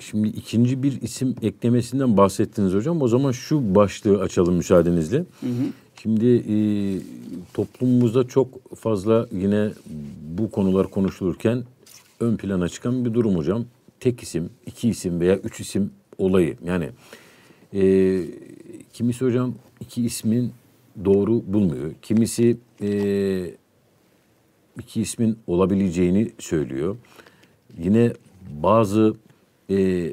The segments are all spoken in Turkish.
şimdi ikinci bir isim eklemesinden bahsettiniz hocam. O zaman şu başlığı açalım müsaadenizle. Hı hı. Şimdi e, toplumumuzda çok fazla yine bu konular konuşulurken ön plana çıkan bir durum hocam. Tek isim, iki isim veya üç isim olayı. Yani e, kimisi hocam iki ismin doğru bulmuyor. Kimisi e, iki ismin olabileceğini söylüyor. Yine bazı e,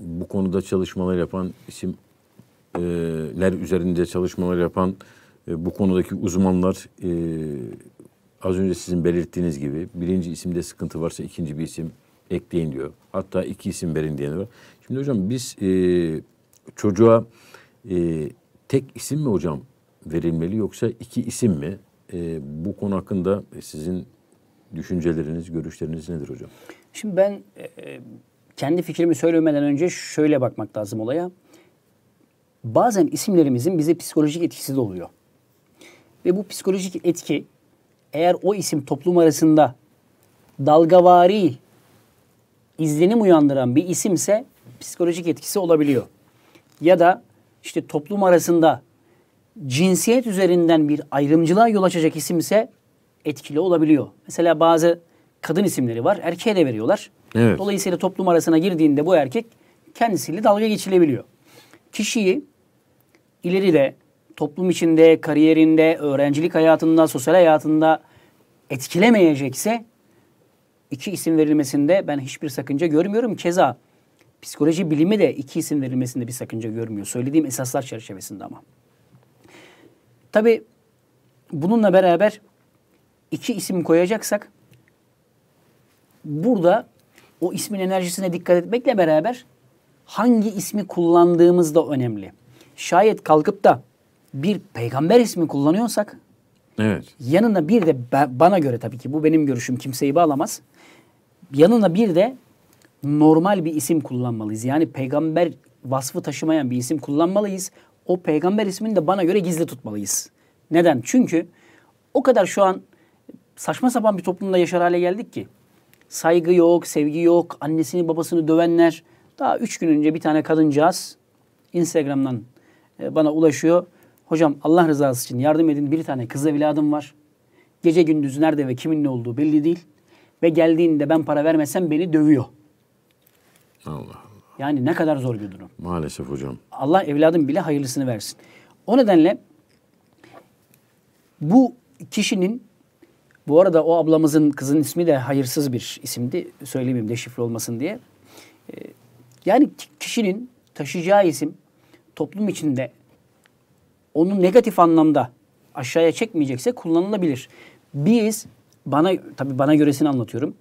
bu konuda çalışmalar yapan isimler üzerinde çalışmalar yapan e, bu konudaki uzmanlar e, az önce sizin belirttiğiniz gibi birinci isimde sıkıntı varsa ikinci bir isim ekleyin diyor. Hatta iki isim verin diyen var. Şimdi hocam biz e, çocuğa e, tek isim mi hocam verilmeli yoksa iki isim mi? E, bu konu hakkında sizin düşünceleriniz, görüşleriniz nedir hocam? Şimdi ben e, kendi fikrimi söylemeden önce şöyle bakmak lazım olaya. Bazen isimlerimizin bize psikolojik etkisi de oluyor. Ve bu psikolojik etki eğer o isim toplum arasında dalgavari izlenim uyandıran bir isimse psikolojik etkisi olabiliyor. Ya da işte toplum arasında cinsiyet üzerinden bir ayrımcılığa yol açacak isimse etkili olabiliyor. Mesela bazı kadın isimleri var. Erkeğe de veriyorlar. Evet. Dolayısıyla toplum arasına girdiğinde bu erkek kendisiyle dalga geçilebiliyor. Kişiyi ileride toplum içinde, kariyerinde, öğrencilik hayatında, sosyal hayatında etkilemeyecekse iki isim verilmesinde ben hiçbir sakınca görmüyorum. Keza psikoloji bilimi de iki isim verilmesinde bir sakınca görmüyor. Söylediğim esaslar çerçevesinde ama. Tabi bununla beraber iki isim koyacaksak burada o ismin enerjisine dikkat etmekle beraber hangi ismi kullandığımız da önemli. Şayet kalkıp da bir peygamber ismi kullanıyorsak evet. yanına bir de bana göre tabii ki bu benim görüşüm kimseyi bağlamaz. Yanına bir de normal bir isim kullanmalıyız. Yani peygamber vasfı taşımayan bir isim kullanmalıyız. O peygamber ismini de bana göre gizli tutmalıyız. Neden? Çünkü o kadar şu an saçma sapan bir toplumda yaşar hale geldik ki saygı yok, sevgi yok, annesini babasını dövenler. Daha üç gün önce bir tane kadıncağız Instagram'dan e, bana ulaşıyor. Hocam Allah rızası için yardım edin. Bir tane kız evladım var. Gece gündüz nerede ve kimin ne olduğu belli değil. Ve geldiğinde ben para vermesem beni dövüyor. Allah Allah. Yani ne kadar zor bir durum. Maalesef hocam. Allah evladım bile hayırlısını versin. O nedenle bu kişinin bu arada o ablamızın kızın ismi de hayırsız bir isimdi. Söylemeyeyim deşifre olmasın diye. Ee, yani kişinin taşıyacağı isim toplum içinde onu negatif anlamda aşağıya çekmeyecekse kullanılabilir. Biz bana tabi bana göresini anlatıyorum.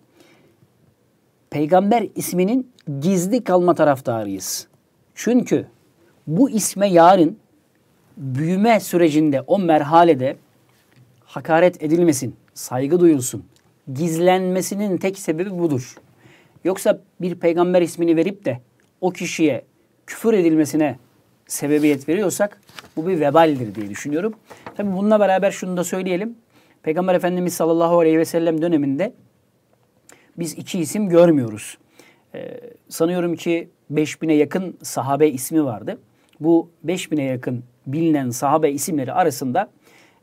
Peygamber isminin gizli kalma taraftarıyız. Çünkü bu isme yarın büyüme sürecinde o merhalede hakaret edilmesin, saygı duyulsun. Gizlenmesinin tek sebebi budur. Yoksa bir peygamber ismini verip de o kişiye küfür edilmesine sebebiyet veriyorsak bu bir vebaldir diye düşünüyorum. Tabi bununla beraber şunu da söyleyelim. Peygamber Efendimiz sallallahu aleyhi ve sellem döneminde biz iki isim görmüyoruz. Ee, sanıyorum ki 5000'e yakın sahabe ismi vardı. Bu 5000'e yakın bilinen sahabe isimleri arasında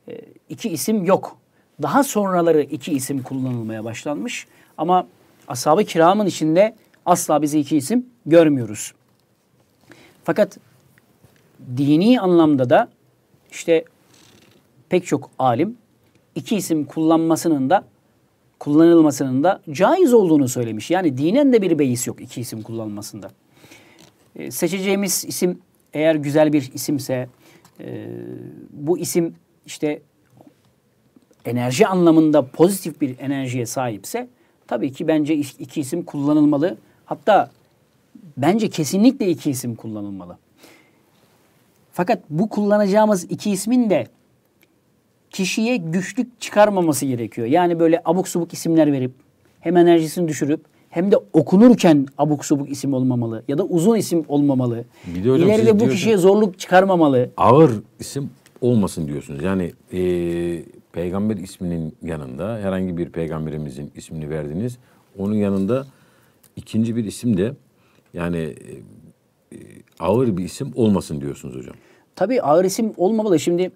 e, iki isim yok. Daha sonraları iki isim kullanılmaya başlanmış. Ama ashab-ı kiramın içinde asla biz iki isim görmüyoruz. Fakat dini anlamda da işte pek çok alim iki isim kullanmasının da kullanılmasının da caiz olduğunu söylemiş. Yani dinen de bir beis yok iki isim kullanılmasında. E, seçeceğimiz isim eğer güzel bir isimse e, bu isim işte enerji anlamında pozitif bir enerjiye sahipse tabii ki bence iki isim kullanılmalı. Hatta bence kesinlikle iki isim kullanılmalı. Fakat bu kullanacağımız iki ismin de kişiye güçlük çıkarmaması gerekiyor. Yani böyle abuk subuk isimler verip hem enerjisini düşürüp hem de okunurken abuk subuk isim olmamalı ya da uzun isim olmamalı. Bir de hocam, İleride bu kişiye zorluk çıkarmamalı. Ağır isim olmasın diyorsunuz. Yani e, peygamber isminin yanında herhangi bir peygamberimizin ismini verdiniz. Onun yanında ikinci bir isim de Yani e, e, ağır bir isim olmasın diyorsunuz hocam. Tabii ağır isim olmamalı. Şimdi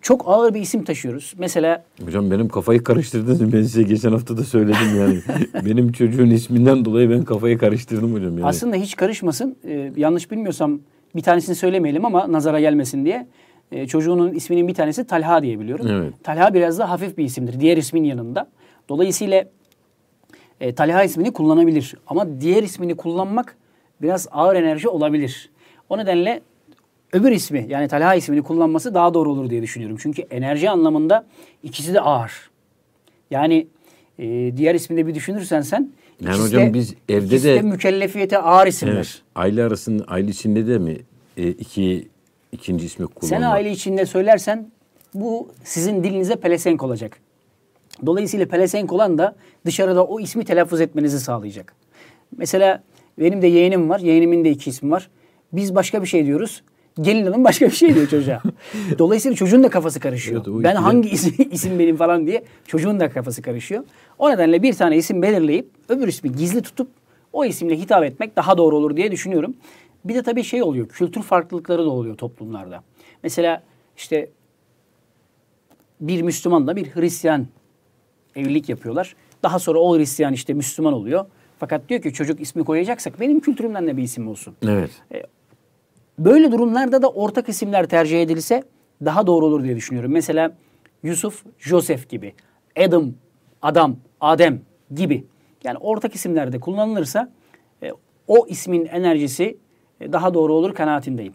çok ağır bir isim taşıyoruz. Mesela Hocam benim kafayı karıştırdınız. Ben size geçen hafta da söyledim yani. benim çocuğun isminden dolayı ben kafayı karıştırdım hocam. Yani. aslında hiç karışmasın. Ee, yanlış bilmiyorsam bir tanesini söylemeyelim ama nazara gelmesin diye. Ee, çocuğunun isminin bir tanesi Talha diye biliyorum. Evet. Talha biraz da hafif bir isimdir. Diğer ismin yanında. Dolayısıyla e, Talha ismini kullanabilir. Ama diğer ismini kullanmak biraz ağır enerji olabilir. O nedenle öbür ismi yani Talha ismini kullanması daha doğru olur diye düşünüyorum. Çünkü enerji anlamında ikisi de ağır. Yani e, diğer ismini de bir düşünürsen sen Yani ikisi hocam de- biz evde de- de mükellefiyete ağır isimler. Evet. Aile arasında aile içinde de mi e, iki ikinci ismi Sen kullanmak? aile içinde söylersen bu sizin dilinize pelesenk olacak. Dolayısıyla pelesenk olan da dışarıda o ismi telaffuz etmenizi sağlayacak. Mesela benim de yeğenim var. Yeğenimin de iki ismi var. Biz başka bir şey diyoruz. Gelin hanım başka bir şey diyor çocuğa. Dolayısıyla çocuğun da kafası karışıyor. Evet, ben hangi isim, isim benim falan diye çocuğun da kafası karışıyor. O nedenle bir tane isim belirleyip öbür ismi gizli tutup o isimle hitap etmek daha doğru olur diye düşünüyorum. Bir de tabii şey oluyor. Kültür farklılıkları da oluyor toplumlarda. Mesela işte bir Müslümanla bir Hristiyan evlilik yapıyorlar. Daha sonra o Hristiyan işte Müslüman oluyor. Fakat diyor ki çocuk ismi koyacaksak benim kültürümden de bir isim olsun. Evet. Böyle durumlarda da ortak isimler tercih edilse daha doğru olur diye düşünüyorum. Mesela Yusuf, Joseph gibi. Adam, Adam, Adem gibi. Yani ortak isimlerde kullanılırsa e, o ismin enerjisi e, daha doğru olur kanaatindeyim.